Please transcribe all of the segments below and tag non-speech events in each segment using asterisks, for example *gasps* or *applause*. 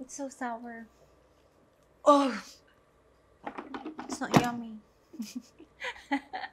It's so sour. Oh, it's not yummy. *laughs*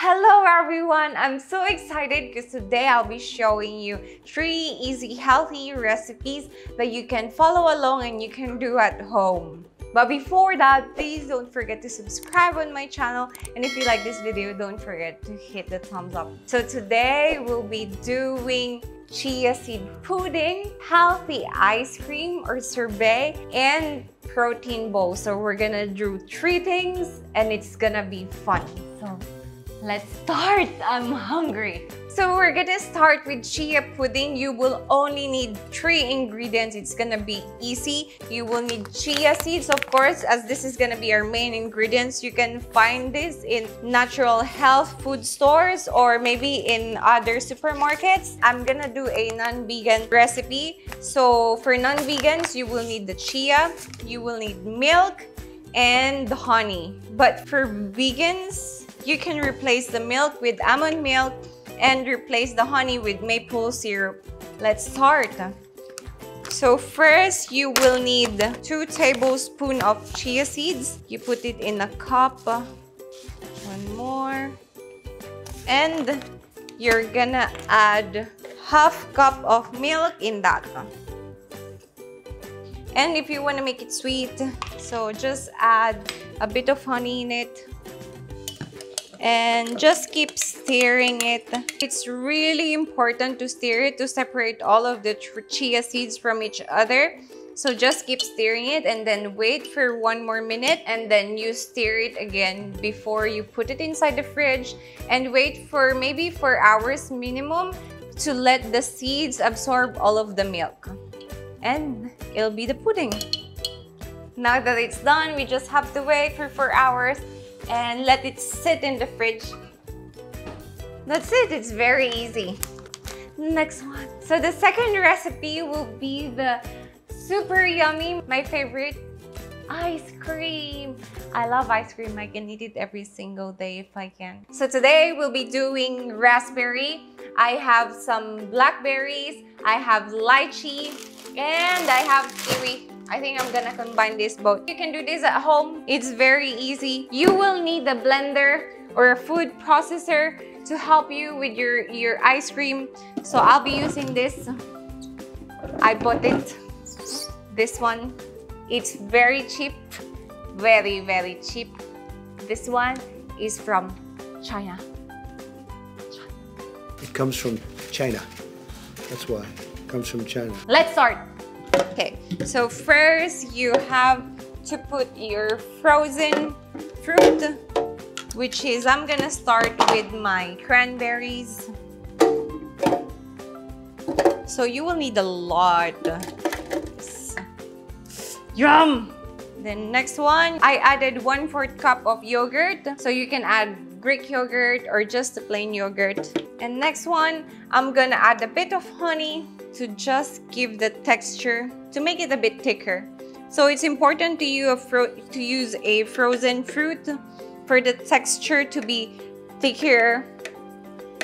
Hello everyone! I'm so excited because today I'll be showing you three easy healthy recipes that you can follow along and you can do at home. But before that, please don't forget to subscribe on my channel and if you like this video, don't forget to hit the thumbs up. So today we'll be doing chia seed pudding, healthy ice cream or sorbet, and protein bowl. So we're gonna do three things and it's gonna be fun. So let's start! *laughs* I'm hungry! So we're gonna start with chia pudding. You will only need three ingredients. It's gonna be easy. You will need chia seeds, of course, as this is gonna be our main ingredients. You can find this in natural health food stores or maybe in other supermarkets. I'm gonna do a non-vegan recipe. So for non-vegans, you will need the chia, you will need milk, and honey. But for vegans, you can replace the milk with almond milk and replace the honey with maple syrup. Let's start. So first, you will need 2 tablespoons of chia seeds. You put it in a cup. One more. And you're gonna add half cup of milk in that. And if you want to make it sweet, so just add a bit of honey in it and just keep stirring it. It's really important to stir it to separate all of the chia seeds from each other. So just keep stirring it and then wait for one more minute and then you stir it again before you put it inside the fridge and wait for maybe 4 hours minimum to let the seeds absorb all of the milk. And it'll be the pudding. Now that it's done, we just have to wait for 4 hours and let it sit in the fridge. That's it, it's very easy. Next one. So the second recipe will be the super yummy, my favorite, ice cream. I love ice cream. I can eat it every single day if I can. So today we'll be doing raspberry. I have some blackberries. I have lychee and I have kiwi. I think I'm gonna combine this both. You can do this at home. It's very easy. You will need a blender or a food processor to help you with your, your ice cream. So I'll be using this. I bought it. This one. It's very cheap. Very, very cheap. This one is from China. It comes from China. That's why. It comes from China. Let's start. Okay, so first you have to put your frozen fruit, which is, I'm gonna start with my cranberries. So you will need a lot. Yum! The next one, I added 1 4th cup of yogurt. So you can add Greek yogurt or just plain yogurt. And next one, I'm gonna add a bit of honey to just give the texture, to make it a bit thicker. So it's important to, you to use a frozen fruit for the texture to be thicker.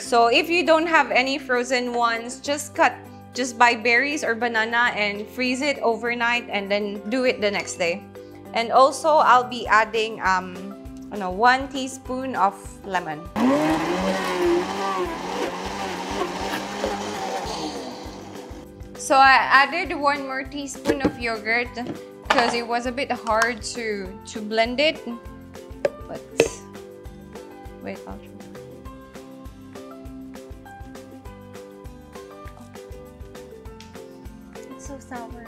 So if you don't have any frozen ones, just cut, just buy berries or banana and freeze it overnight and then do it the next day. And also, I'll be adding um, you know, one teaspoon of lemon. So I added one more teaspoon of yogurt because it was a bit hard to, to blend it. But wait, I'll try. It's so sour.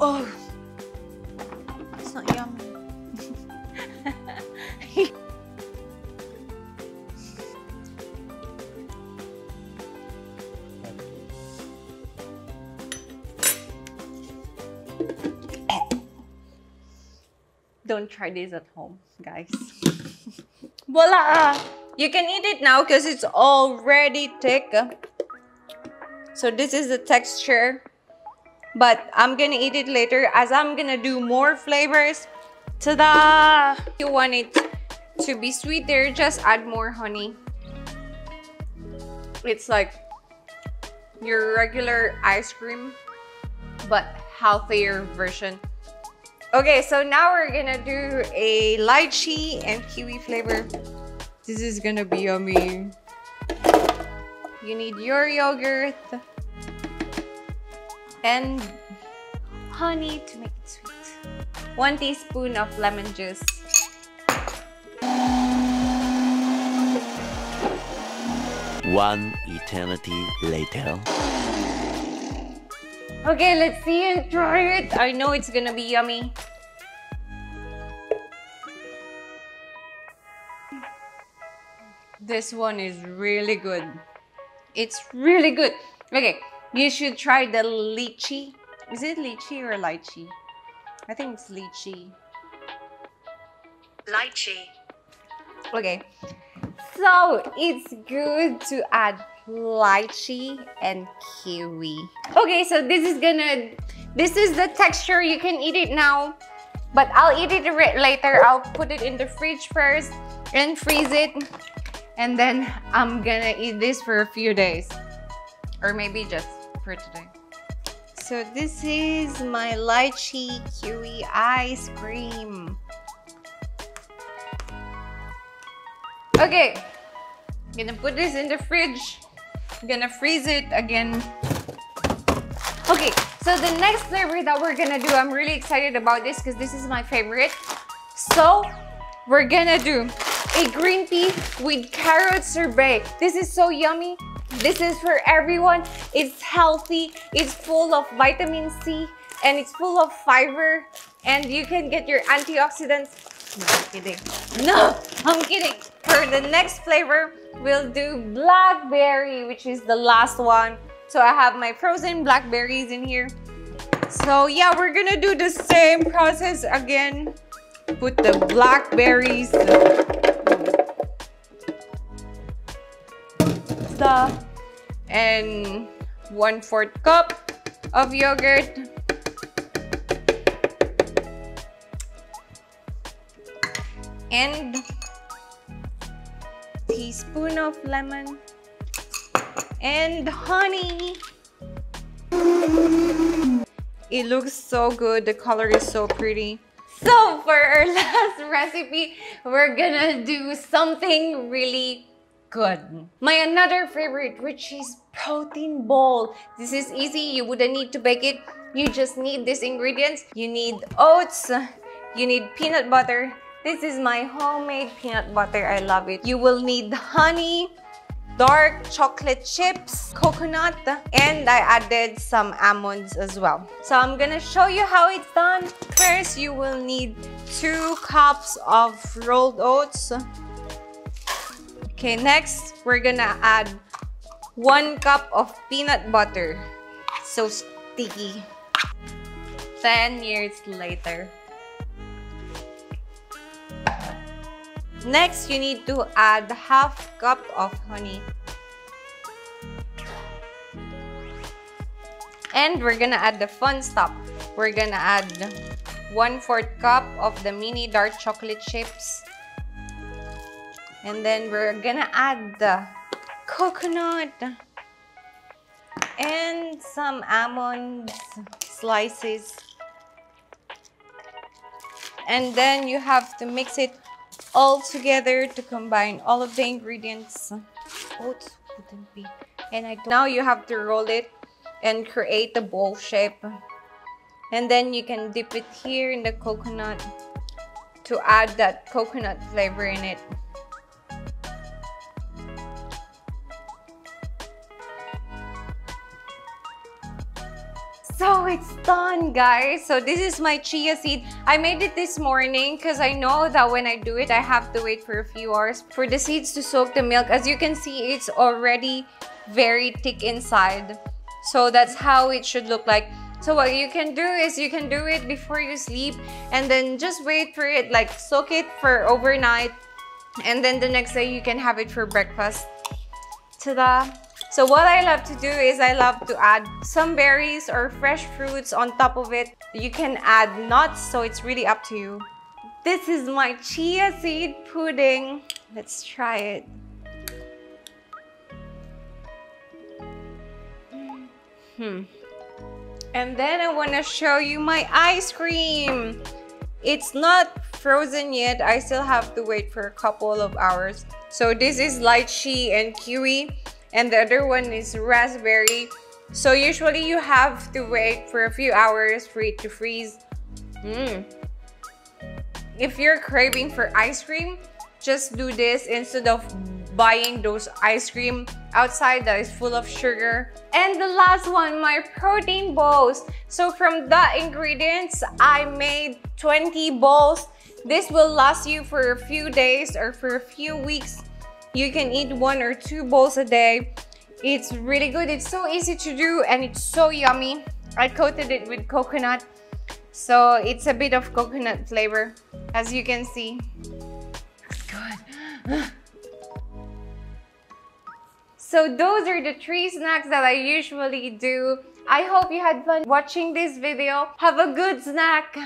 Oh, Don't try this at home, guys. *laughs* Voila! You can eat it now because it's already thick. So this is the texture. But I'm gonna eat it later as I'm gonna do more flavors. Ta-da! If you want it to be sweeter, just add more honey. It's like your regular ice cream but healthier version. Okay, so now we're gonna do a lychee and kiwi flavor. This is gonna be yummy. You need your yogurt and honey to make it sweet. One teaspoon of lemon juice. One eternity later. Okay, let's see and try it. I know it's gonna be yummy. This one is really good. It's really good. Okay, you should try the lychee. Is it lychee or lychee? I think it's lychee. lychee, Okay, so it's good to add lychee and kiwi. Okay, so this is gonna, this is the texture. You can eat it now, but I'll eat it later. I'll put it in the fridge first and freeze it. And then I'm gonna eat this for a few days. Or maybe just for today. So this is my lychee kiwi ice cream. Okay, I'm gonna put this in the fridge. Gonna freeze it again. Okay, so the next flavor that we're gonna do, I'm really excited about this because this is my favorite. So, we're gonna do a green pea with carrot sorbet. This is so yummy. This is for everyone. It's healthy. It's full of vitamin C and it's full of fiber. And you can get your antioxidants. No, I'm kidding. No, I'm kidding. For the next flavor, we'll do blackberry, which is the last one. So I have my frozen blackberries in here. So yeah, we're gonna do the same process again. Put the blackberries, the and one fourth cup of yogurt. And teaspoon of lemon and honey. It looks so good. The color is so pretty. So for our *laughs* last recipe, we're gonna do something really good. My another favorite, which is protein bowl. This is easy. You wouldn't need to bake it. You just need these ingredients. You need oats. You need peanut butter. This is my homemade peanut butter. I love it. You will need honey, dark chocolate chips, coconut, and I added some almonds as well. So I'm gonna show you how it's done. First, you will need two cups of rolled oats. Okay, next, we're gonna add one cup of peanut butter. So sticky. 10 years later. Next, you need to add half cup of honey. And we're gonna add the fun stuff. We're gonna add 1 4th cup of the mini dark chocolate chips. And then we're gonna add the coconut and some almond slices. And then you have to mix it all together to combine all of the ingredients. Oats wouldn't be. And I now you have to roll it and create a bowl shape. And then you can dip it here in the coconut to add that coconut flavor in it. It's done, guys. So this is my chia seed. I made it this morning because I know that when I do it, I have to wait for a few hours for the seeds to soak the milk. As you can see, it's already very thick inside. So that's how it should look like. So what you can do is you can do it before you sleep and then just wait for it, like soak it for overnight. And then the next day you can have it for breakfast. Ta-da! So what I love to do is I love to add some berries or fresh fruits on top of it. You can add nuts, so it's really up to you. This is my chia seed pudding. Let's try it. Hmm. And then I want to show you my ice cream. It's not frozen yet. I still have to wait for a couple of hours. So this is lychee and kiwi. And the other one is raspberry. So usually you have to wait for a few hours for it to freeze. Mm. If you're craving for ice cream, just do this instead of buying those ice cream outside that is full of sugar. And the last one, my protein balls. So from the ingredients, I made 20 balls. This will last you for a few days or for a few weeks. You can eat one or two bowls a day. It's really good. It's so easy to do and it's so yummy. I coated it with coconut. So it's a bit of coconut flavor, as you can see. Good. *gasps* So those are the three snacks that I usually do. I hope you had fun watching this video. Have a good snack.